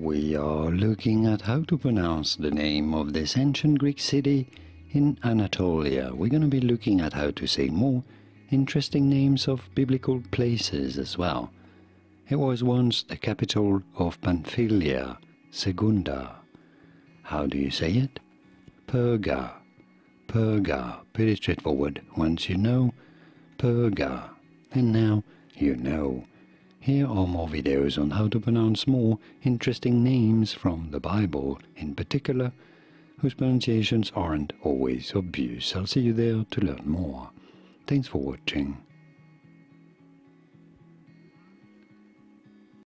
We are looking at how to pronounce the name of this ancient Greek city in Anatolia. We're going to be looking at how to say more interesting names of biblical places as well. It was once the capital of Pamphylia, Secunda. How do you say it? Perga. Perga. Pretty straightforward once you know. Perga. And now you know. Here are more videos on how to pronounce more interesting names from the Bible in particular, whose pronunciations aren't always obvious. I'll see you there to learn more. Thanks for watching.